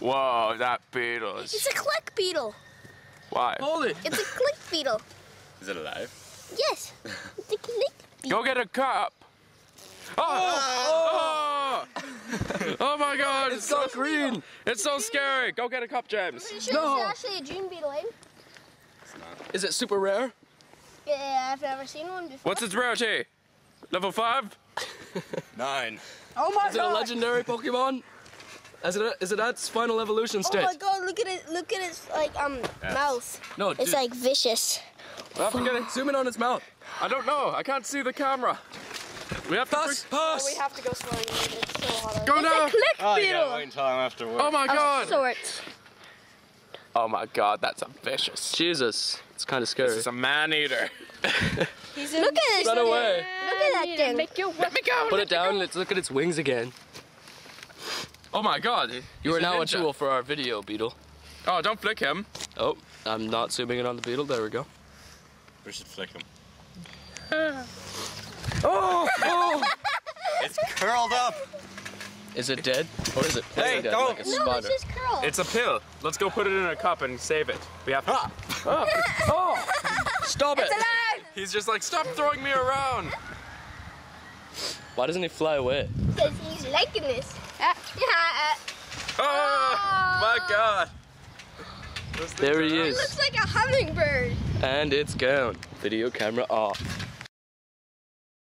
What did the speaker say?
Whoa, that beetle is. It's a click beetle. Why? Hold it. It's a click beetle. Is it alive? Yes. It's a click beetle. Go get a cup. Oh! Oh, oh my god, It's so green. It's so scary. Go get a cup, James. Pretty sure No. this is actually a June beetle, eh? Is it super rare? Yeah, I've never seen one before. What's its rarity? Level 5? Nine. Oh my god. Is it a legendary Pokemon? Is it, is it at its final evolution stage? Oh my god, look at it, look at its like um mouth. no, It's dude, like vicious. I forget it. zoom in on its mouth. I don't know. I can't see the camera. We have to. Pass, bring- pass. We have to go slowly. It's so hot. Go It's now. a click Oh, beetle. gotta wait until I'm after work. Oh my Of god. sorts. Oh my god, that's a vicious. Jesus, it's kind of scary. This is a man eater. He's in. Look at this. Run away. Look at that thing. Make your Let me go. Put it down. Let's look at its wings again. Oh my god. You he's are now a ninja. tool for our video, Beetle. Oh, don't flick him. Oh, I'm not zooming in on the Beetle. There we go. We should flick him. Oh, oh. It's curled up. Is it dead? Or is it Hey, dead don't- like a No, spider? it's just curl. It's a pill. Let's go put it in a cup and save it. We have to. Ah. Ah. Oh, stop it! He's just like, stop throwing me around. Why doesn't he fly away? Because he's liking this. Oh my god. There he are- is. Looks like a hummingbird. And it's gone. Video camera off.